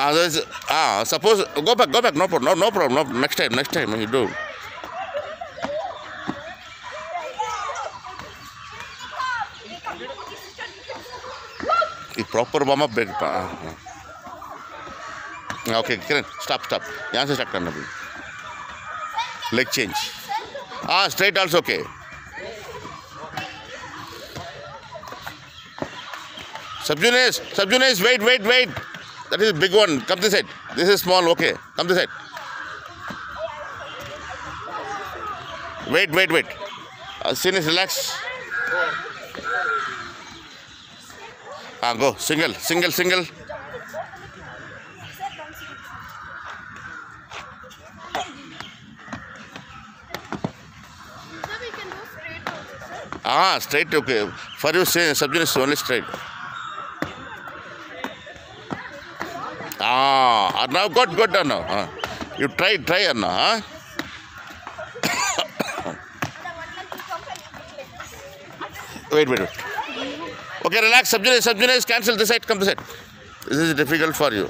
Ah, there is, ah, suppose go back, go back. No problem. No, no problem. No, next time, next time you do. Proper warm up बैठ okay Kiran stop stop यहाँ से start करना भी leg change हाँ straight also okay Subjunes, Subjunes, wait, wait, wait. That is a big one. Come this side. This is small. Okay. Come this side. Wait, wait, wait. Uh, Sinus, relax. Ah, go. Single, single, single. Sir, we can do straight also, sir. Ah, straight. Okay. For you, say Subjunes only straight. Ah, now good, good, Anna. Ah. You try, try, Anna. Huh? wait, wait, wait. Okay, relax. Subjunes, Subjunes, cancel this side. Come this side. This is difficult for you.